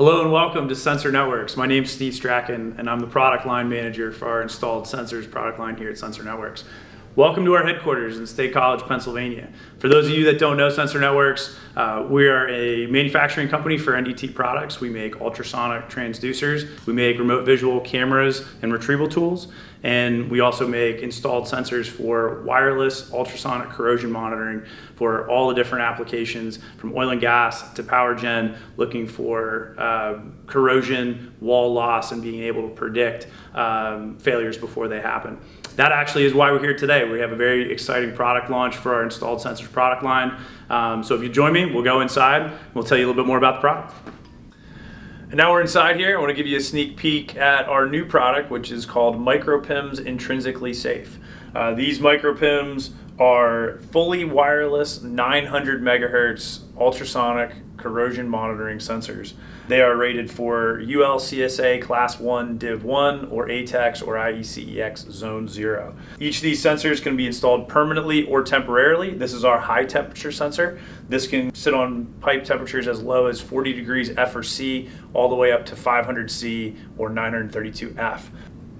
Hello and welcome to Sensor Networks. My name is Steve Strachan and I'm the product line manager for our installed sensors product line here at Sensor Networks. Welcome to our headquarters in State College, Pennsylvania. For those of you that don't know Sensor Networks, uh, we are a manufacturing company for NDT products. We make ultrasonic transducers, we make remote visual cameras and retrieval tools, and we also make installed sensors for wireless ultrasonic corrosion monitoring for all the different applications from oil and gas to power gen, looking for uh, corrosion, wall loss, and being able to predict um, failures before they happen that actually is why we're here today. We have a very exciting product launch for our installed sensors product line. Um, so if you join me, we'll go inside. We'll tell you a little bit more about the product. And now we're inside here. I want to give you a sneak peek at our new product, which is called MicroPIMS Intrinsically Safe. Uh, these MicroPIMS are fully wireless 900 megahertz ultrasonic corrosion monitoring sensors. They are rated for ULCSA Class 1 Div 1 or ATEX or IECEX Zone 0. Each of these sensors can be installed permanently or temporarily. This is our high temperature sensor. This can sit on pipe temperatures as low as 40 degrees F or C all the way up to 500 C or 932 F.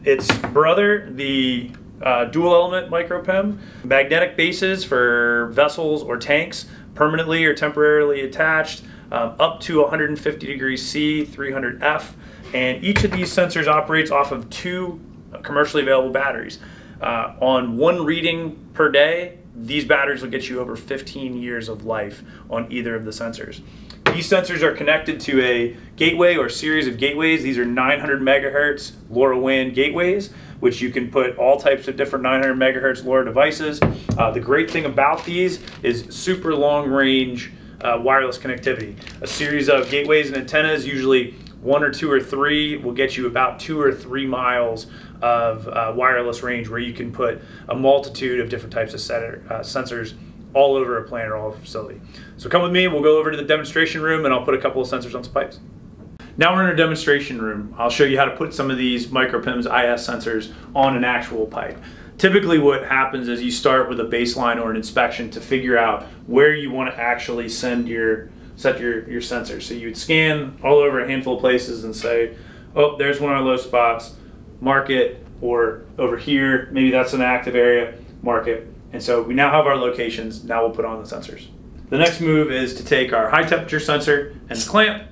Its brother, the uh, dual element micropim, magnetic bases for vessels or tanks, permanently or temporarily attached, um, up to 150 degrees C, 300 F, and each of these sensors operates off of two commercially available batteries. Uh, on one reading per day, these batteries will get you over 15 years of life on either of the sensors. These sensors are connected to a gateway or series of gateways. These are 900 megahertz LoRaWAN gateways, which you can put all types of different 900 megahertz LoRa devices. Uh, the great thing about these is super long range uh, wireless connectivity. A series of gateways and antennas, usually one or two or three, will get you about two or three miles of uh, wireless range where you can put a multitude of different types of setter, uh, sensors all over a plant or all over a facility. So come with me, we'll go over to the demonstration room and I'll put a couple of sensors on some pipes. Now we're in a demonstration room. I'll show you how to put some of these MicroPIMS IS sensors on an actual pipe. Typically what happens is you start with a baseline or an inspection to figure out where you want to actually send your set your, your sensors. So you would scan all over a handful of places and say, oh, there's one of our low spots, mark it, or over here, maybe that's an active area, mark it. And so we now have our locations, now we'll put on the sensors. The next move is to take our high temperature sensor and clamp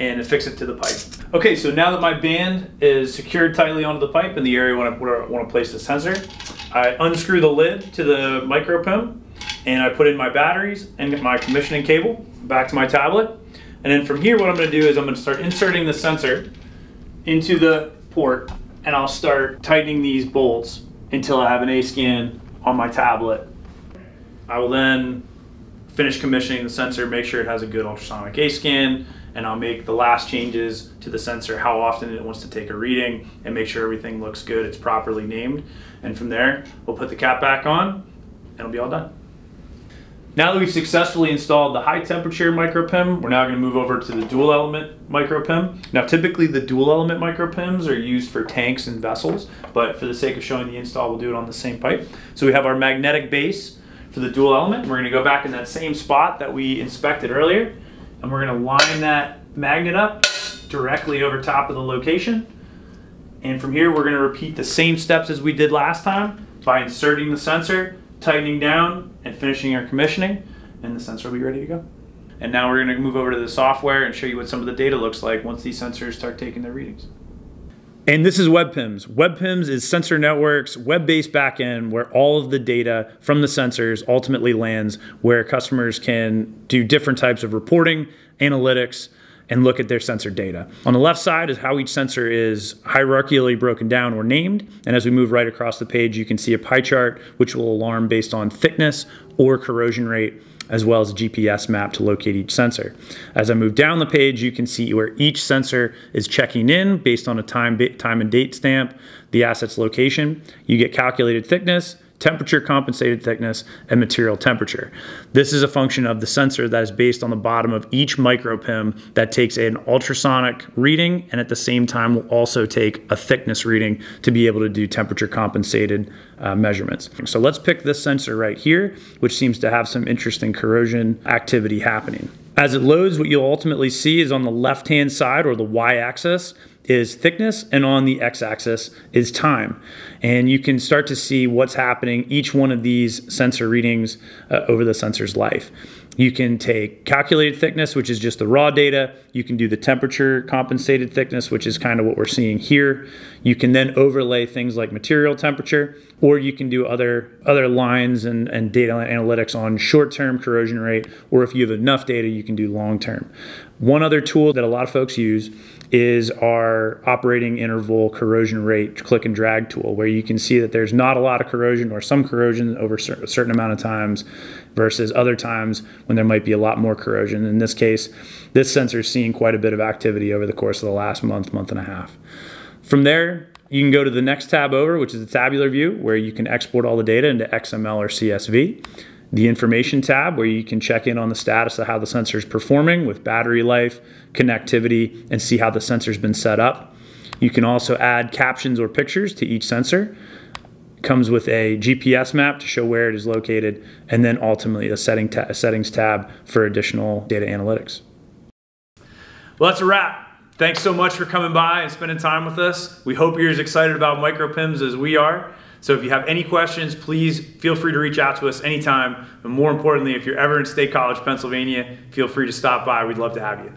and affix it to the pipe. Okay, so now that my band is secured tightly onto the pipe in the area where I, want to place the sensor, I unscrew the lid to the micro and I put in my batteries and my commissioning cable back to my tablet. And then from here, what I'm gonna do is I'm gonna start inserting the sensor into the port and I'll start tightening these bolts until I have an A-scan on my tablet. I will then finish commissioning the sensor, make sure it has a good ultrasonic A-scan, and I'll make the last changes to the sensor, how often it wants to take a reading, and make sure everything looks good, it's properly named. And from there, we'll put the cap back on, and it'll be all done. Now that we've successfully installed the high temperature micropim, we're now going to move over to the dual element micropim. Now typically the dual element micropims are used for tanks and vessels, but for the sake of showing the install, we'll do it on the same pipe. So we have our magnetic base for the dual element. We're going to go back in that same spot that we inspected earlier, and we're going to line that magnet up directly over top of the location. And from here, we're going to repeat the same steps as we did last time by inserting the sensor tightening down and finishing our commissioning and the sensor will be ready to go. And now we're going to move over to the software and show you what some of the data looks like once these sensors start taking their readings. And this is WebPIMS. WebPIMS is Sensor Network's web-based backend where all of the data from the sensors ultimately lands where customers can do different types of reporting, analytics, and look at their sensor data. On the left side is how each sensor is hierarchically broken down or named. And as we move right across the page, you can see a pie chart which will alarm based on thickness or corrosion rate as well as a GPS map to locate each sensor. As I move down the page, you can see where each sensor is checking in based on a time, time and date stamp, the asset's location. You get calculated thickness, temperature compensated thickness, and material temperature. This is a function of the sensor that is based on the bottom of each micro micropim that takes an ultrasonic reading and at the same time will also take a thickness reading to be able to do temperature compensated uh, measurements. So let's pick this sensor right here, which seems to have some interesting corrosion activity happening. As it loads, what you'll ultimately see is on the left-hand side or the y-axis is thickness and on the x-axis is time. And you can start to see what's happening each one of these sensor readings uh, over the sensor's life. You can take calculated thickness, which is just the raw data. You can do the temperature compensated thickness, which is kind of what we're seeing here. You can then overlay things like material temperature, or you can do other other lines and, and data analytics on short-term corrosion rate, or if you have enough data, you can do long-term. One other tool that a lot of folks use is our operating interval corrosion rate click and drag tool, where you can see that there's not a lot of corrosion or some corrosion over a certain amount of times versus other times when there might be a lot more corrosion. In this case, this sensor is seeing quite a bit of activity over the course of the last month, month and a half. From there, you can go to the next tab over, which is the tabular view, where you can export all the data into XML or CSV the information tab where you can check in on the status of how the sensor is performing with battery life, connectivity, and see how the sensor's been set up. You can also add captions or pictures to each sensor. Comes with a GPS map to show where it is located, and then ultimately a, setting ta a settings tab for additional data analytics. Well, that's a wrap. Thanks so much for coming by and spending time with us. We hope you're as excited about MicroPIMS as we are. So if you have any questions, please feel free to reach out to us anytime. But more importantly, if you're ever in State College, Pennsylvania, feel free to stop by. We'd love to have you.